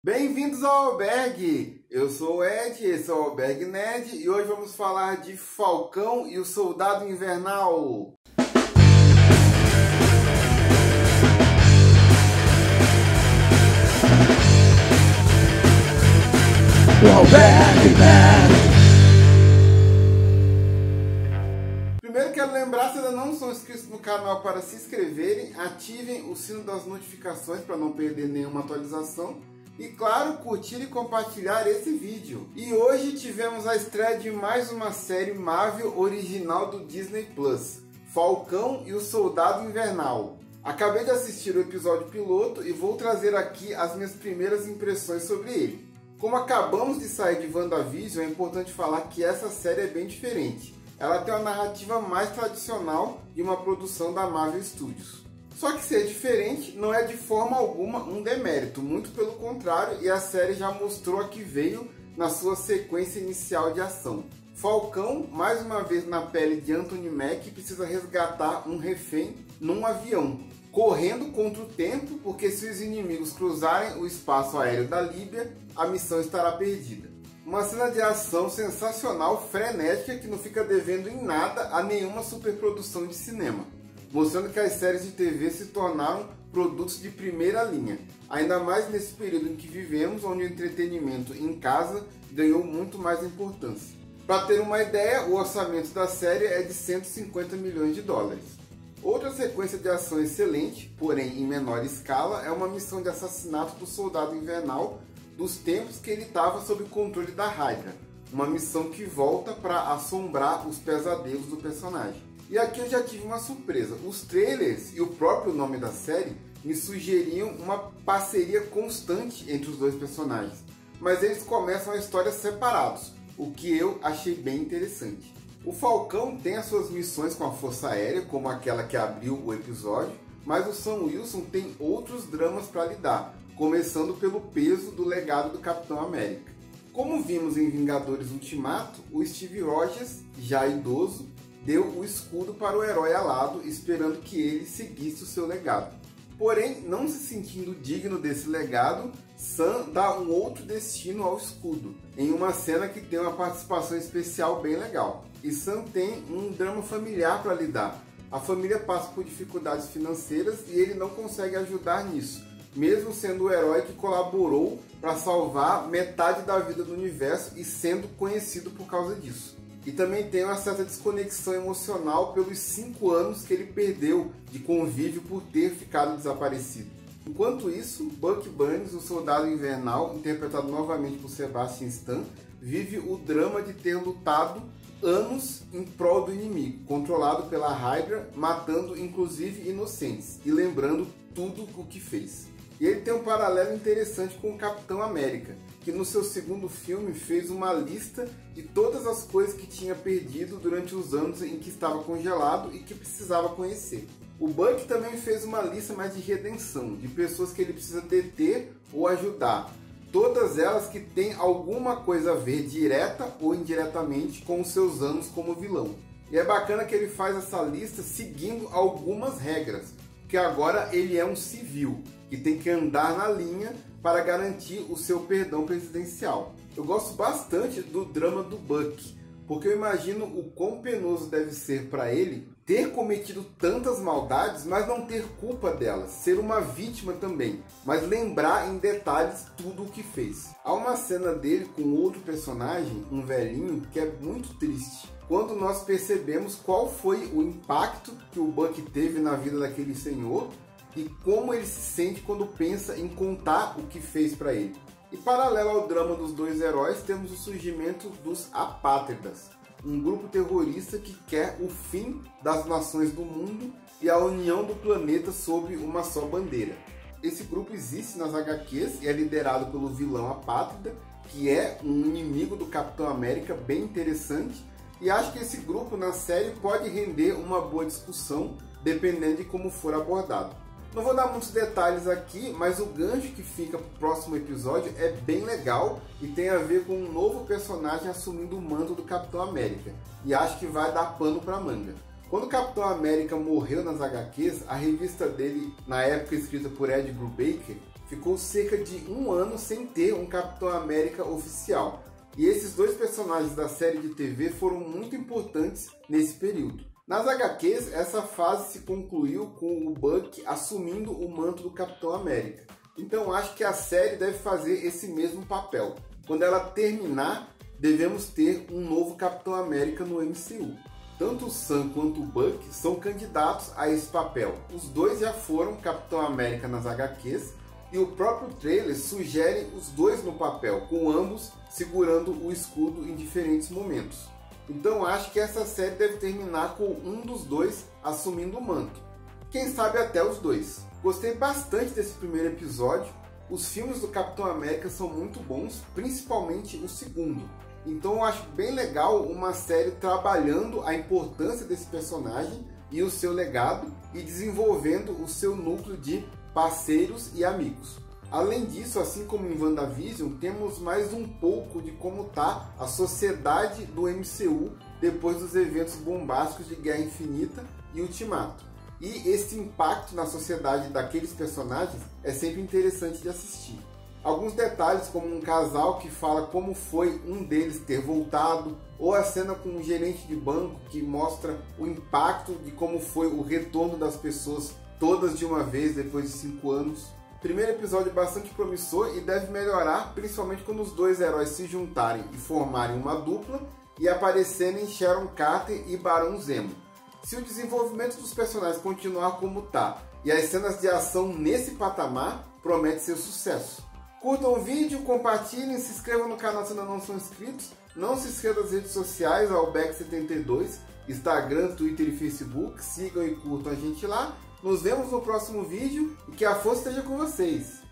Bem-vindos ao Albergue! Eu sou o Ed, esse é o Albergue Nerd e hoje vamos falar de Falcão e o Soldado Invernal. O Albergue Nerd! Primeiro quero lembrar, se ainda não são inscritos no canal para se inscreverem, ativem o sino das notificações para não perder nenhuma atualização e claro, curtir e compartilhar esse vídeo. E hoje tivemos a estreia de mais uma série Marvel original do Disney Plus, Falcão e o Soldado Invernal. Acabei de assistir o episódio piloto e vou trazer aqui as minhas primeiras impressões sobre ele. Como acabamos de sair de WandaVision, é importante falar que essa série é bem diferente. Ela tem uma narrativa mais tradicional de uma produção da Marvel Studios. Só que ser diferente não é de forma alguma um demérito, muito pelo contrário, e a série já mostrou a que veio na sua sequência inicial de ação. Falcão, mais uma vez na pele de Anthony Mack, precisa resgatar um refém num avião, correndo contra o tempo, porque se os inimigos cruzarem o espaço aéreo da Líbia, a missão estará perdida. Uma cena de ação sensacional, frenética, que não fica devendo em nada a nenhuma superprodução de cinema mostrando que as séries de TV se tornaram produtos de primeira linha, ainda mais nesse período em que vivemos, onde o entretenimento em casa ganhou muito mais importância. Para ter uma ideia, o orçamento da série é de 150 milhões de dólares. Outra sequência de ação excelente, porém em menor escala, é uma missão de assassinato do soldado invernal dos tempos que ele estava sob controle da Hydra, uma missão que volta para assombrar os pesadelos do personagem. E aqui eu já tive uma surpresa. Os trailers e o próprio nome da série me sugeriam uma parceria constante entre os dois personagens, mas eles começam a história separados, o que eu achei bem interessante. O Falcão tem as suas missões com a Força Aérea, como aquela que abriu o episódio, mas o Sam Wilson tem outros dramas para lidar, começando pelo peso do legado do Capitão América. Como vimos em Vingadores Ultimato, o Steve Rogers, já idoso, deu o escudo para o herói alado, esperando que ele seguisse o seu legado. Porém, não se sentindo digno desse legado, Sam dá um outro destino ao escudo, em uma cena que tem uma participação especial bem legal. E Sam tem um drama familiar para lidar. A família passa por dificuldades financeiras e ele não consegue ajudar nisso, mesmo sendo o herói que colaborou para salvar metade da vida do universo e sendo conhecido por causa disso. E também tem uma certa desconexão emocional pelos cinco anos que ele perdeu de convívio por ter ficado desaparecido. Enquanto isso, Buck Burns, o soldado invernal, interpretado novamente por Sebastian Stan, vive o drama de ter lutado anos em prol do inimigo, controlado pela Hydra, matando inclusive inocentes e lembrando tudo o que fez. E ele tem um paralelo interessante com o Capitão América, que no seu segundo filme fez uma lista de todas as coisas que tinha perdido durante os anos em que estava congelado e que precisava conhecer. O Buck também fez uma lista mais de redenção, de pessoas que ele precisa deter ou ajudar. Todas elas que têm alguma coisa a ver direta ou indiretamente com os seus anos como vilão. E é bacana que ele faz essa lista seguindo algumas regras, que agora ele é um civil que tem que andar na linha para garantir o seu perdão presidencial. Eu gosto bastante do drama do Buck, porque eu imagino o quão penoso deve ser para ele ter cometido tantas maldades, mas não ter culpa delas, ser uma vítima também, mas lembrar em detalhes tudo o que fez. Há uma cena dele com outro personagem, um velhinho, que é muito triste. Quando nós percebemos qual foi o impacto que o Buck teve na vida daquele senhor e como ele se sente quando pensa em contar o que fez para ele. E paralelo ao drama dos dois heróis, temos o surgimento dos apátridas, um grupo terrorista que quer o fim das nações do mundo e a união do planeta sob uma só bandeira. Esse grupo existe nas HQs e é liderado pelo vilão Apátrida, que é um inimigo do Capitão América bem interessante, e acho que esse grupo na série pode render uma boa discussão, dependendo de como for abordado. Não vou dar muitos detalhes aqui, mas o gancho que fica para o próximo episódio é bem legal e tem a ver com um novo personagem assumindo o manto do Capitão América. E acho que vai dar pano para manga. Quando o Capitão América morreu nas HQs, a revista dele, na época escrita por Ed Brubaker, ficou cerca de um ano sem ter um Capitão América oficial. E esses dois personagens da série de TV foram muito importantes nesse período. Nas HQs, essa fase se concluiu com o Buck assumindo o manto do Capitão América. Então acho que a série deve fazer esse mesmo papel. Quando ela terminar, devemos ter um novo Capitão América no MCU. Tanto o Sam quanto o Buck são candidatos a esse papel. Os dois já foram Capitão América nas HQs e o próprio trailer sugere os dois no papel, com ambos segurando o escudo em diferentes momentos. Então acho que essa série deve terminar com um dos dois assumindo o manto. Quem sabe até os dois. Gostei bastante desse primeiro episódio. Os filmes do Capitão América são muito bons, principalmente o segundo. Então eu acho bem legal uma série trabalhando a importância desse personagem e o seu legado e desenvolvendo o seu núcleo de parceiros e amigos. Além disso, assim como em WandaVision, temos mais um pouco de como está a sociedade do MCU depois dos eventos bombásticos de Guerra Infinita e Ultimato. E esse impacto na sociedade daqueles personagens é sempre interessante de assistir. Alguns detalhes, como um casal que fala como foi um deles ter voltado, ou a cena com um gerente de banco que mostra o impacto de como foi o retorno das pessoas todas de uma vez depois de cinco anos. Primeiro episódio bastante promissor e deve melhorar, principalmente quando os dois heróis se juntarem e formarem uma dupla e aparecerem Sharon Carter e Barão Zemo. Se o desenvolvimento dos personagens continuar como tá e as cenas de ação nesse patamar, promete ser sucesso. Curtam o vídeo, compartilhem, se inscrevam no canal se ainda não são inscritos. Não se inscrevam nas redes sociais, Albeck72, Instagram, Twitter e Facebook. Sigam e curtam a gente lá. Nos vemos no próximo vídeo e que a força esteja com vocês.